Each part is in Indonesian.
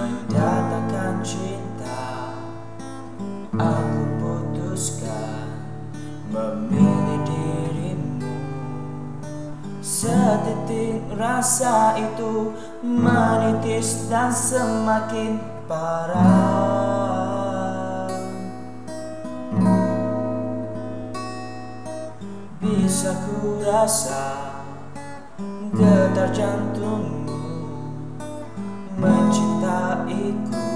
mendatangkan cinta. Aku putuskan memilih dirimu. Setitik rasa itu menitis dan semakin parah. Bisa ku rasa getar jantungmu mencintaiku.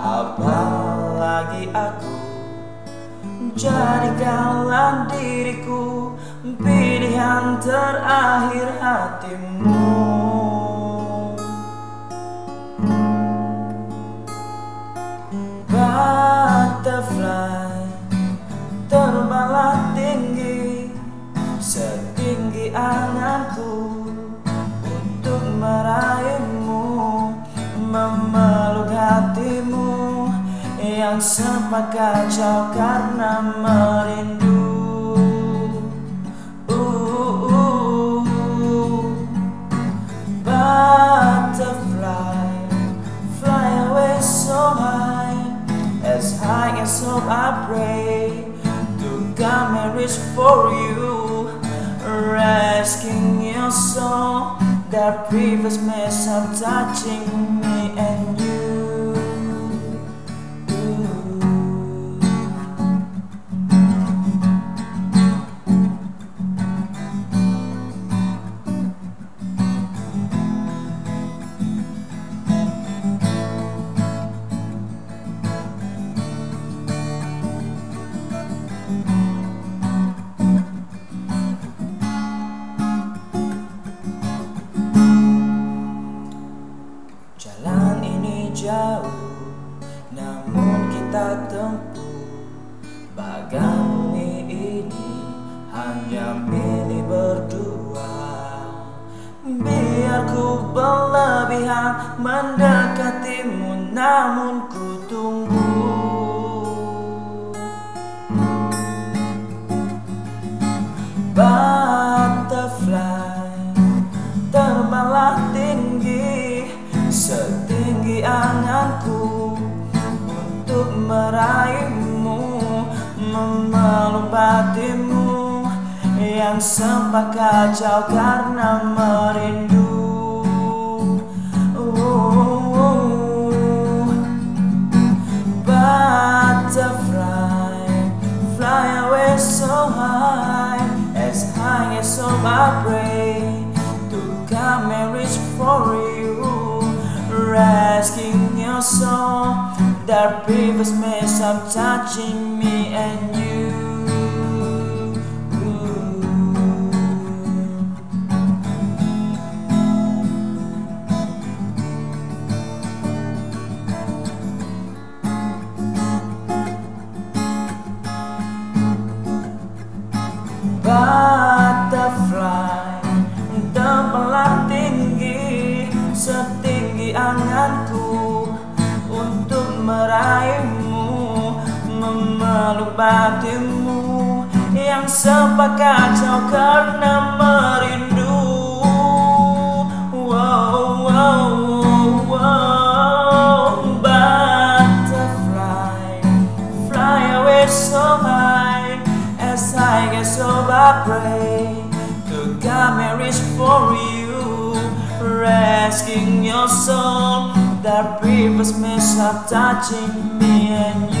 Apalagi aku? Jadikanlah diriku pilihan terakhir hatimu Yang sempat kacau karena merindu. Uh, uh, uh. Butterfly Fly away so high As high as hope I pray. To come and reach for you Rescuing your soul That previous mess of touching me Jalan ini jauh Namun kita tempuh. Bagai ini Hanya milik berdua. Biar ku berlebihan Mendekatimu Namun ku tunggu Butterfly. Terbanglah tinggi Setinggi anganku Untuk meraihmu Memeluk batinmu Yang sempat kacau karena merindu That previous mess of touching me and you. Butterfly Memeluk batinmu Yang sempat kacau karena merindu Wow, wow, wow Butterfly Fly away so high As high as so I pray To and reach for you Rescuing your soul. That previous mess of touching me and you